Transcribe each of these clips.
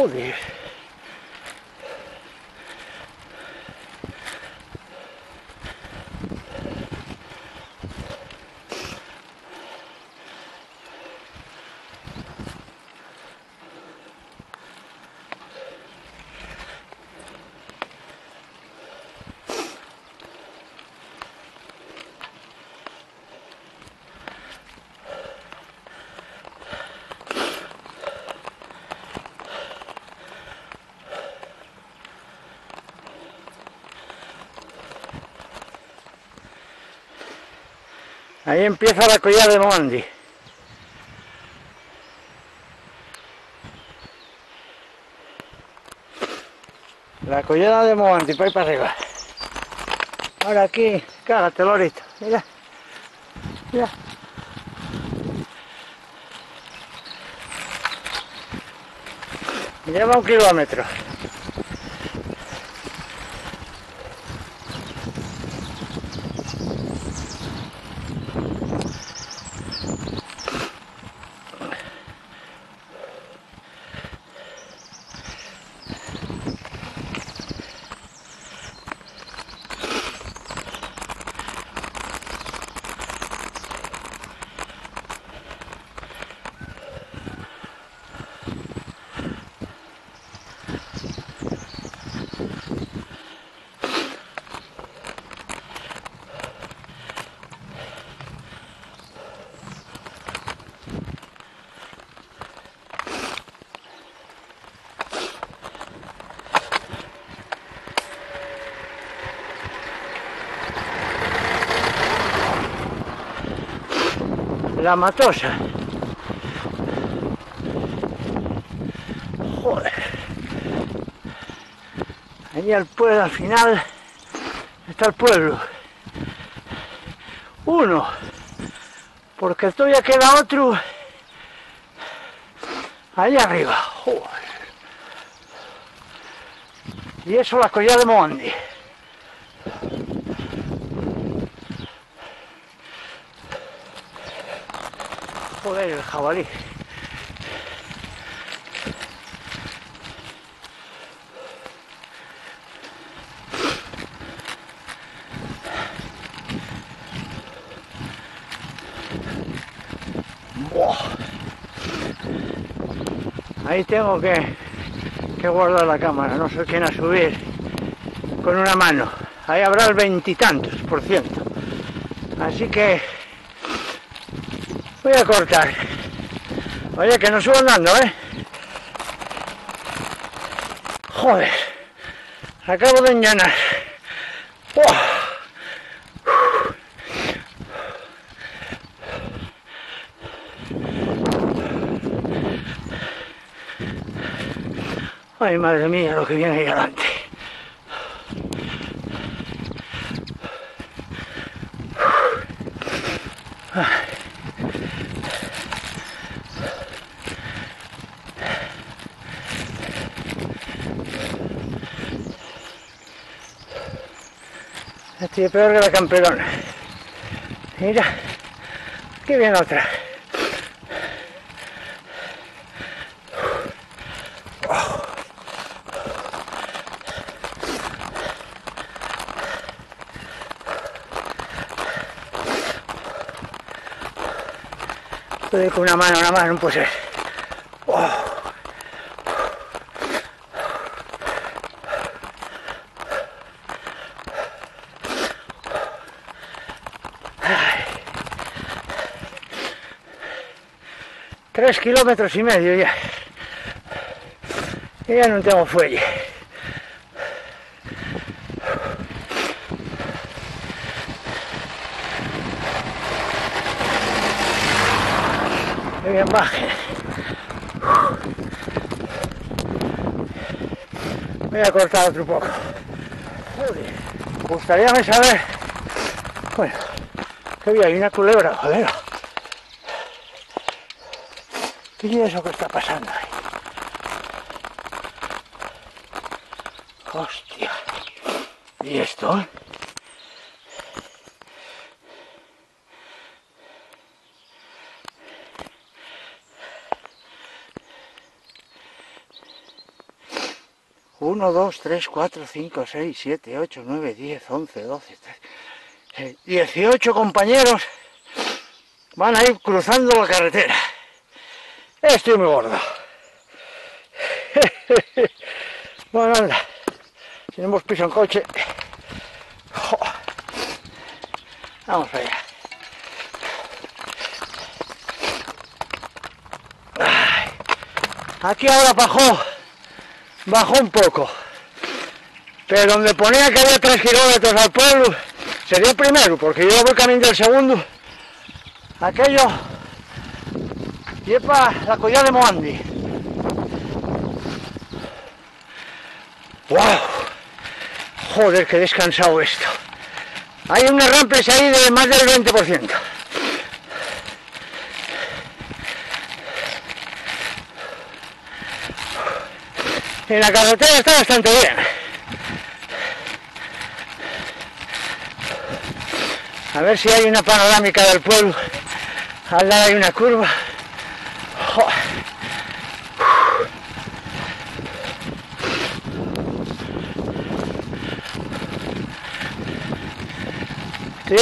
Joder. Ahí empieza la collada de Moandi. La collada de Moandi, para ahí para arriba. Ahora aquí, cágate, lorito. Mira. Mira. Lleva un kilómetro. La matosa. Joder. Ahí al pueblo, al final, está el pueblo. Uno. Porque todavía queda otro. Ahí arriba. Joder. Y eso la collada de Mondi. El jabalí. Ahí tengo que, que guardar la cámara, no sé quién a subir con una mano. Ahí habrá el veintitantos por ciento. Así que Voy a cortar. Oye, que no subo andando, ¿eh? Joder. Acabo de enllanar. ¡Buah! Ay, madre mía, lo que viene ahí adelante. Estoy peor que la camperona. Mira, aquí viene otra. Estoy con una mano nada más, no puede ser. Oh. Tres kilómetros y medio ya. Y ya no tengo fuelle. Qué bien baje. Voy a cortar otro poco. Joder. Me gustaría saber. Bueno, que había una culebra, joder. ¿Qué es eso que está pasando ahí? Hostia. ¿Y esto? 1, 2, 3, 4, 5, 6, 7, 8, 9, 10, 11, 12, 13, 18 compañeros van a ir cruzando la carretera. Estoy muy gordo. bueno, anda. Tenemos piso en coche. Vamos allá. Aquí ahora bajó, bajó un poco. Pero donde ponía que había 3 kilómetros al pueblo, sería el primero, porque yo voy camino del segundo. Aquello lleva la collada de Moandi. ¡Wow! Joder, qué descansado esto. Hay unas ramples ahí de más del 20%. En la carretera está bastante bien. A ver si hay una panorámica del pueblo. Al lado hay una curva.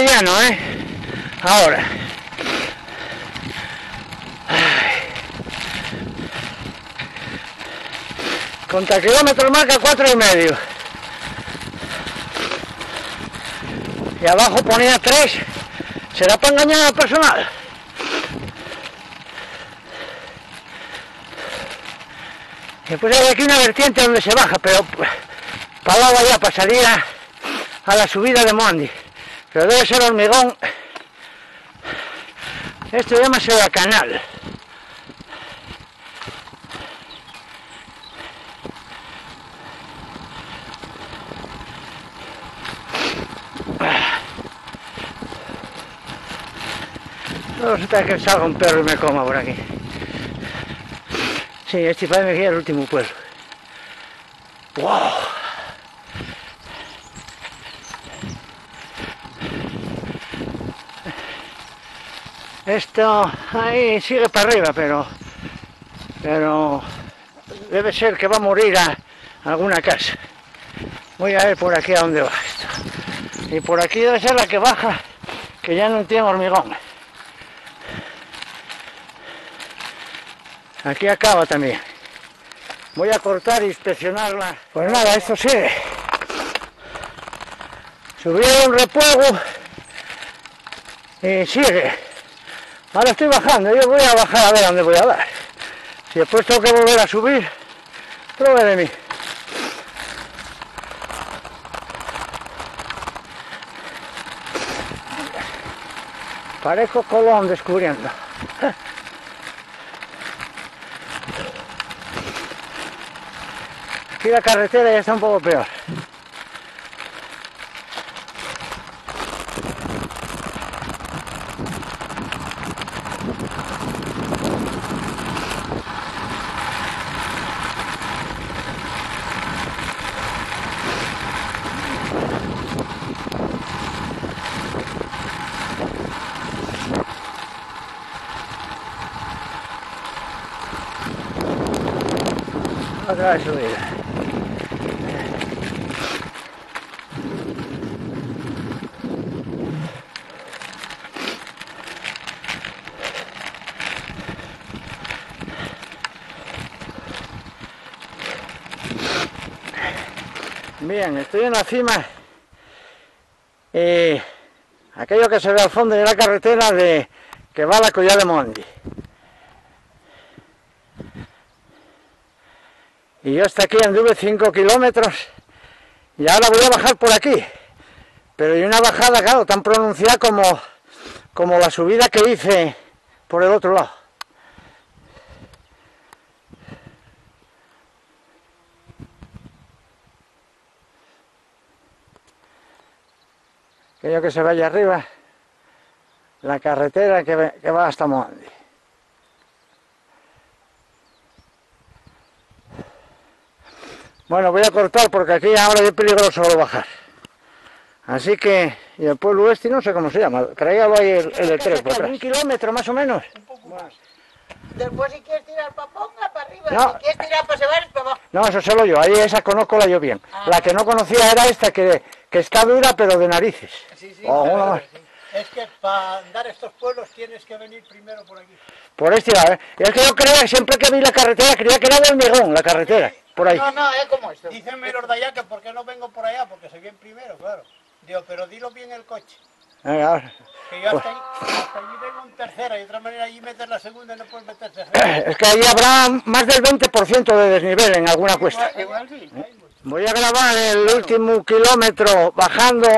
¿Eh? Ahora. Contra kilómetros marca cuatro y medio. Y abajo ponía tres. ¿Será para engañar al personal? Después hay aquí una vertiente donde se baja, pero para abajo allá, para salir a, a la subida de Mondi. Pero debe ser hormigón. Esto llama la canal. No se que salga un perro y me coma por aquí. Sí, este padre me guía el último pueblo. ¡Wow! Esto ahí sigue para arriba, pero pero debe ser que va a morir a alguna casa. Voy a ver por aquí a dónde va esto. Y por aquí debe ser la que baja, que ya no tiene hormigón. Aquí acaba también. Voy a cortar e inspeccionarla. Pues nada, esto sigue. Subieron un repuego y sigue. Ahora estoy bajando, yo voy a bajar a ver a dónde voy a dar. Si después tengo que volver a subir, pruebe de mí. Parezco Colón descubriendo. Aquí la carretera ya está un poco peor. Otra subida. Estoy en la cima. Eh, aquello que se ve al fondo de la carretera de que va la collada de Mondi. Y yo hasta aquí anduve 5 kilómetros y ahora voy a bajar por aquí. Pero hay una bajada, claro, tan pronunciada como, como la subida que hice por el otro lado. Aquello que se vaya arriba, la carretera que, que va hasta Mondi. Bueno, voy a cortar porque aquí ahora es peligroso bajar. Así que, y el pueblo este no sé cómo se llama, tráigalo ahí el, el 3 por atrás. Un kilómetro más o menos. Un poco más. Después si quieres tirar para ponga, para arriba. No. Si quieres tirar para Sebares, para abajo. No, eso solo yo. Ahí esa conozco la yo bien. Ah. La que no conocía era esta que, que está dura pero de narices. Sí, sí, O claro, una más. sí. Es que para andar estos pueblos tienes que venir primero por aquí. Por este lado, ¿eh? Y es que yo creía, siempre que vi la carretera, creía que era de hormigón, la carretera. Por ahí. No, no, es como esto. Dícenme los de allá que por qué no vengo por allá, porque se viene primero, claro. Digo, pero dilo bien el coche. Venga, ahora. Que yo hasta, ahí, hasta allí vengo en tercera y de otra manera allí metes la segunda y no puedes meter tercera. Es que ahí habrá más del 20% de desnivel en alguna cuesta. Igual, igual sí. Voy a grabar el último kilómetro bajando.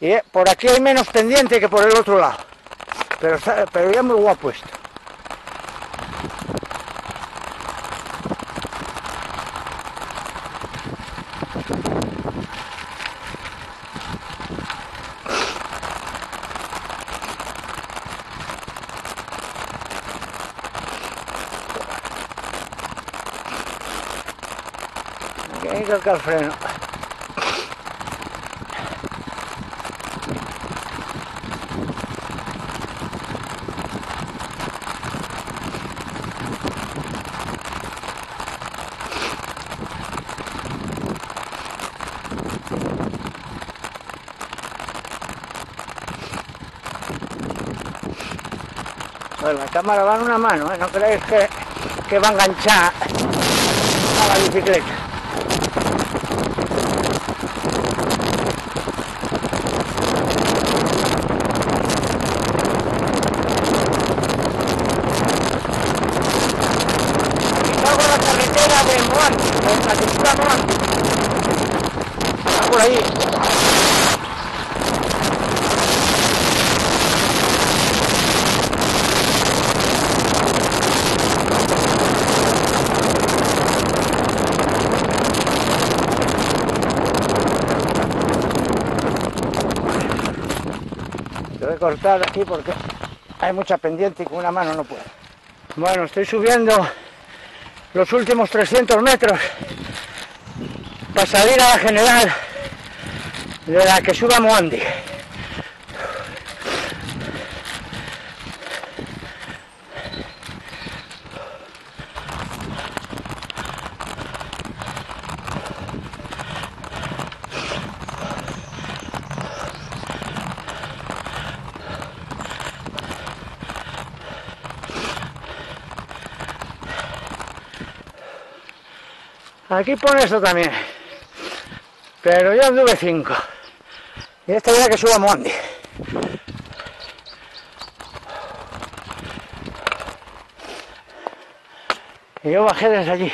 Y eh, por aquí hay menos pendiente que por el otro lado. Pero, pero ya muy guapo esto. Hay que tocar. Bueno, la cámara va en una mano, ¿eh? no creéis que, que va enganchada a la bicicleta. Por la carretera de Moante, de la que está Moante. Está por ahí. Tengo que cortar aquí porque hay mucha pendiente y con una mano no puedo. Bueno, estoy subiendo los últimos 300 metros para salir a la general de la que suba Moandi. Aquí pone eso también. Pero yo anduve 5. Y esta es la que suba Mondi. Y yo bajé desde allí.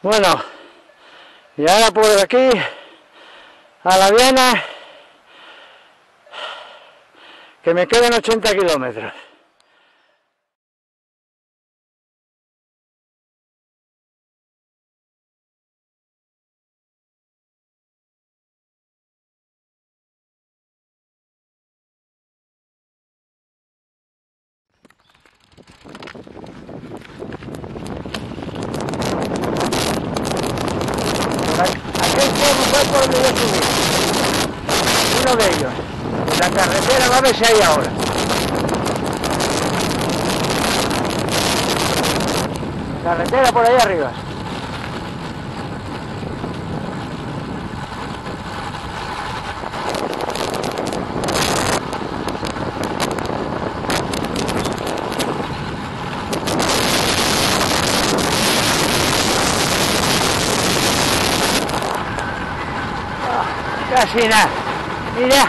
Bueno, y ahora por aquí a la Viana, que me quedan 80 kilómetros. Aquel pueblo Uno de ellos. La carretera va a ver si hay ahora. Carretera por ahí arriba. Mira.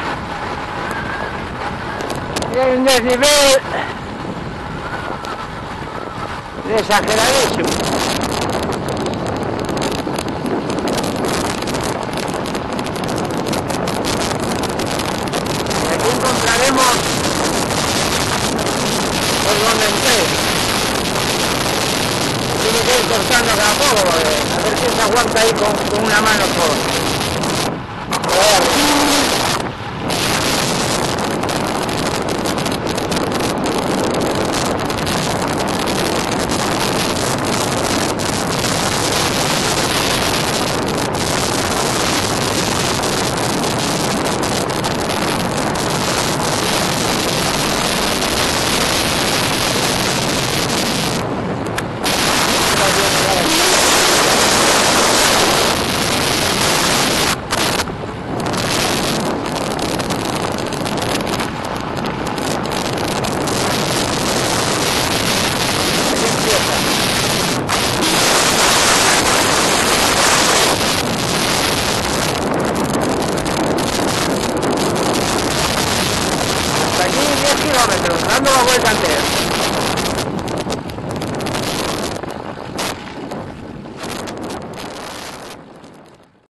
Hay un desnivel exageradísimo. Aquí encontraremos por donde entré. Tiene que ir cortando cada poco, a ver si se aguanta ahí con, con una mano solo.